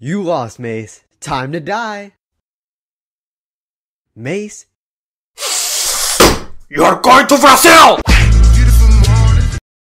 You lost, Mace. Time to die. Mace? You're going to Brazil!